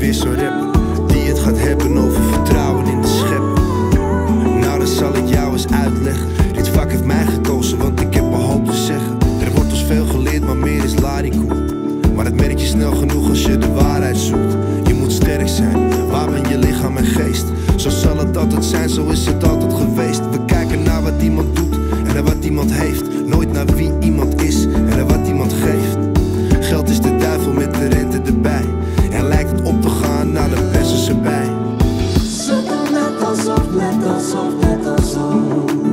weer zo'n rap Die het gaat hebben over genoeg als je de waarheid zoekt. Je moet sterk zijn, waar in je lichaam en geest. Zo zal het altijd zijn, zo is het altijd geweest. We kijken naar wat iemand doet en naar wat iemand heeft. Nooit naar wie iemand is en naar wat iemand geeft. Geld is de duivel met de rente erbij. En lijkt het op te gaan nou, naar de persen erbij. Ze doen net alsof, net alsof, net alsof.